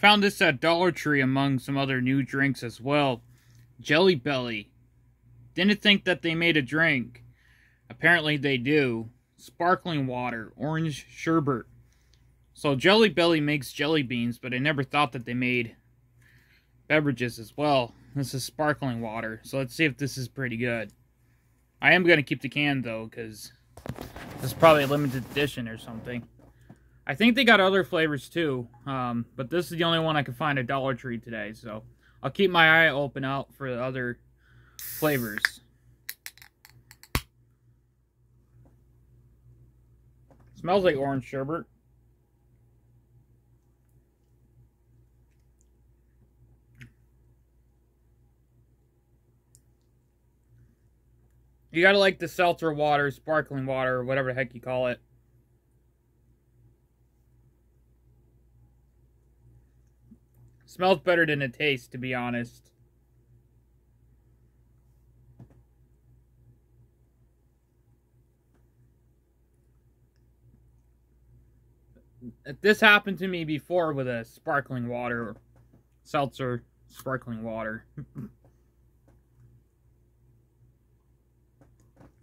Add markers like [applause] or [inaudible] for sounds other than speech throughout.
Found this at Dollar Tree among some other new drinks as well. Jelly Belly. Didn't think that they made a drink. Apparently they do. Sparkling water, orange sherbet. So Jelly Belly makes jelly beans, but I never thought that they made beverages as well. This is sparkling water, so let's see if this is pretty good. I am going to keep the can, though, because this is probably a limited edition or something. I think they got other flavors, too, um, but this is the only one I could find at Dollar Tree today, so I'll keep my eye open out for the other flavors. Smells like orange sherbet. You gotta like the seltzer water, sparkling water, whatever the heck you call it. Smells better than it tastes, to be honest. This happened to me before with a sparkling water, seltzer sparkling water. [laughs]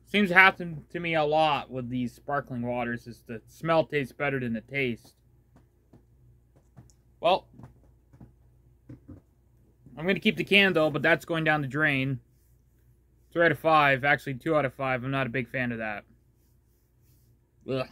Seems to happen to me a lot with these sparkling waters is the smell tastes better than the taste. Well, I'm going to keep the candle, but that's going down the drain. 3 out of 5. Actually, 2 out of 5. I'm not a big fan of that. Ugh.